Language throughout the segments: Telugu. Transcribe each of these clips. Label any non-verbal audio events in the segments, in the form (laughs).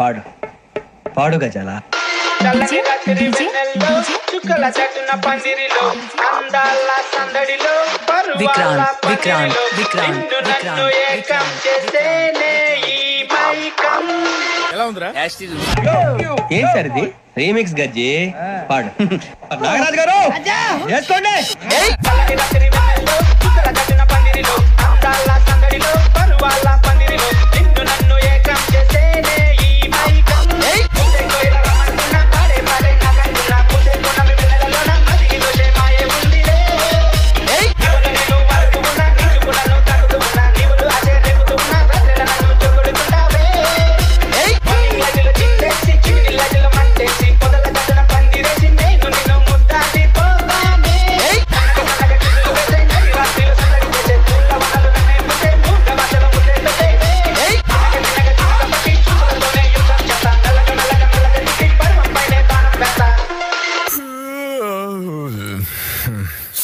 పాడు. పాడు ఏం సార్ ఇది? రీమిక్స్ గజ్జి. పాడు. (laughs) నాగరాజు గారు! చేసుకోండి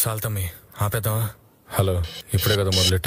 సాల్తమ్మి ఆపేద్దామా? హలో ఇప్పుడే కదా మొదలెట్ట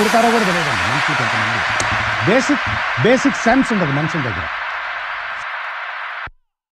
పుడతారో కూడా తెలియదండి మనుషులు కొంతమంది. బేసిక్ బేసిక్ సెన్స్ ఉండదు మనుషుల దగ్గర.